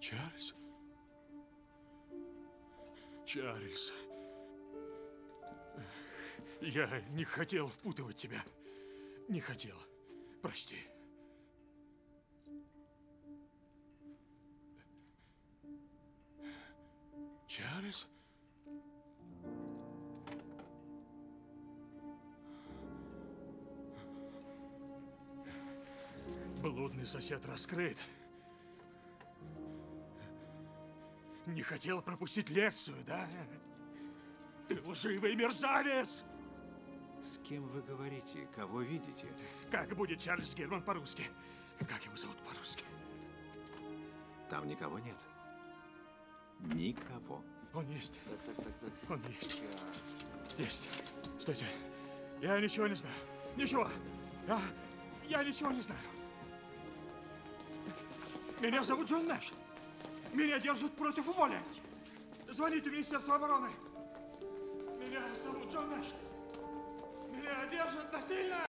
Чарльз. Чарльз. Я не хотел впутывать тебя. Не хотел. Прости. Чарльз? Блудный сосед раскрыт. Не хотел пропустить лекцию, да? Ты лживый мерзавец! С кем вы говорите? Кого видите? Как будет Чарльз Герман по-русски? Как его зовут по-русски? Там никого нет. Никого. Он есть. Так, так, так, так. Он есть. Есть. Стойте. Я ничего не знаю. Ничего. Я, я ничего не знаю. Меня зовут Джон Нэш. Меня держат против воли. Звоните в Министерство обороны. Меня зовут Джон Нэш. Меня держат насильно.